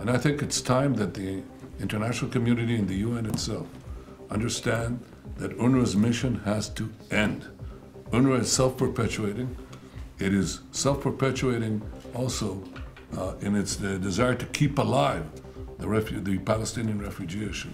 And I think it's time that the international community and the UN itself understand that UNRWA's mission has to end. UNRWA is self-perpetuating. It is self-perpetuating also uh, in its uh, desire to keep alive the, the Palestinian refugee issue.